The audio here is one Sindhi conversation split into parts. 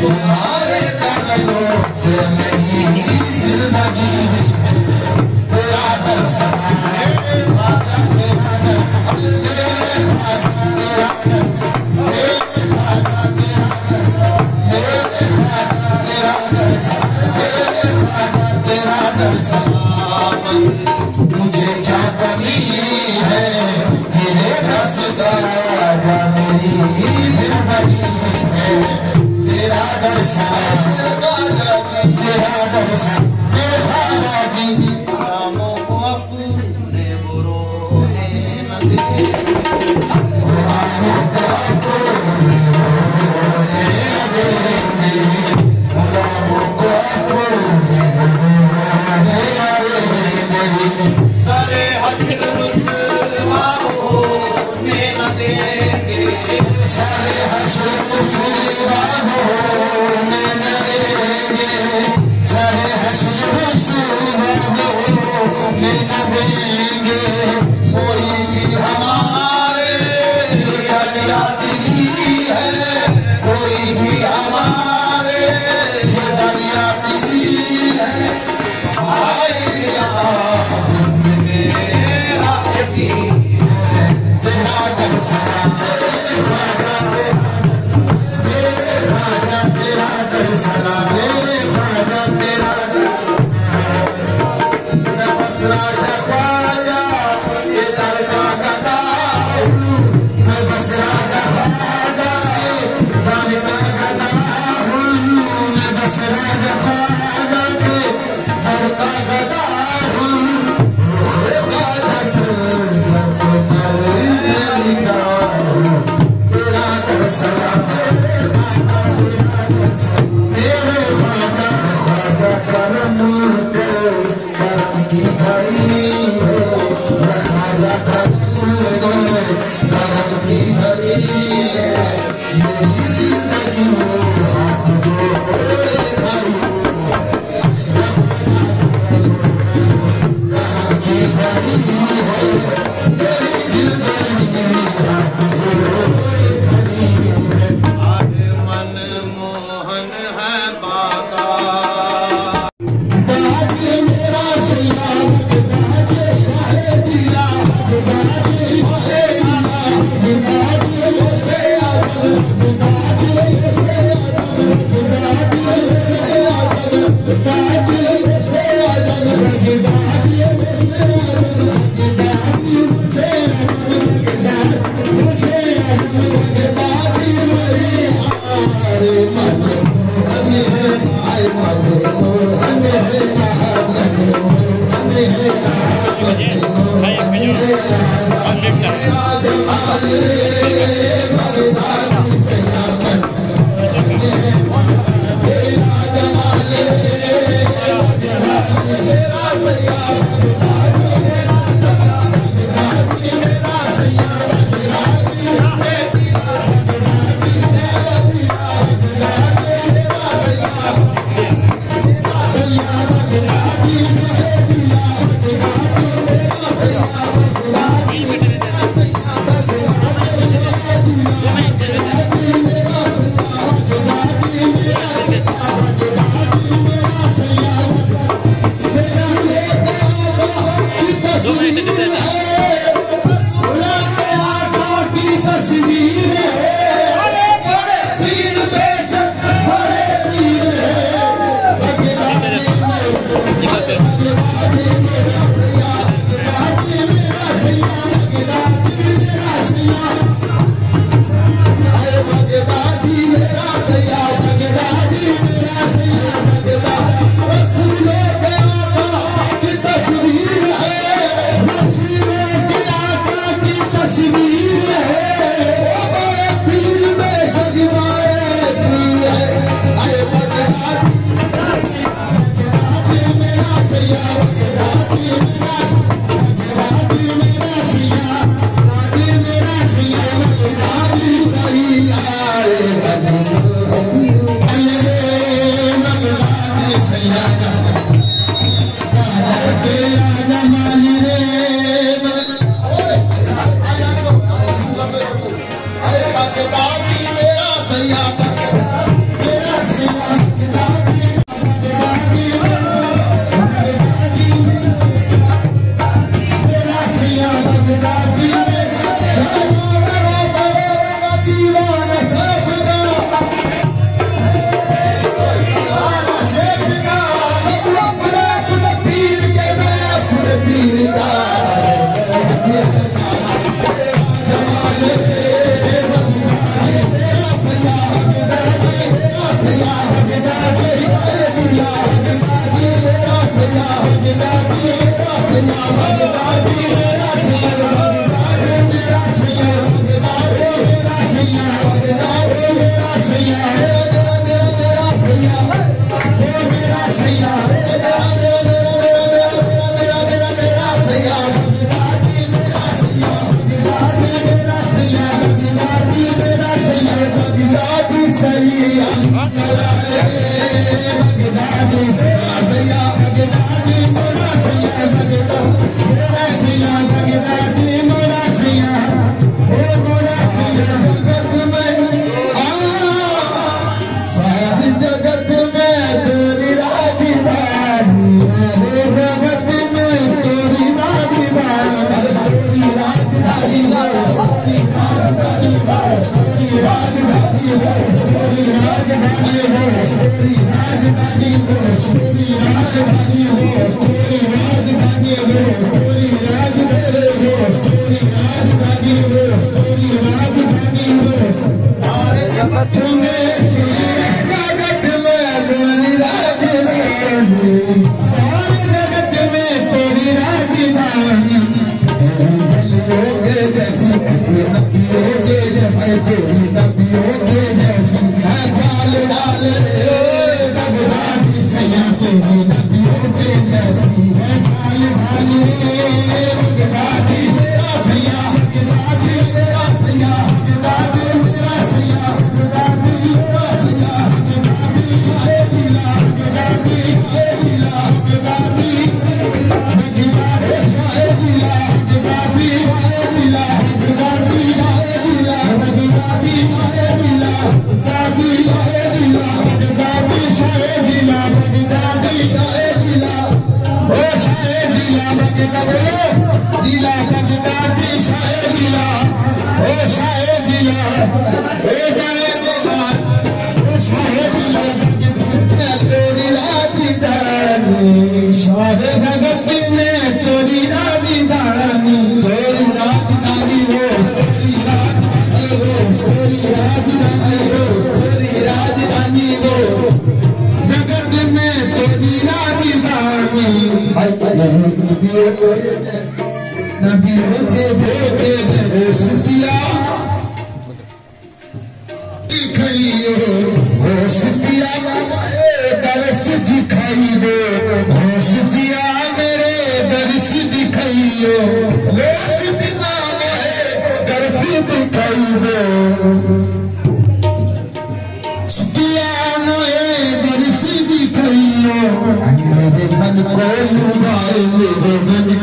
तुम्हारे कदमों से Vai, vai, vai.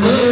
Oh, my God.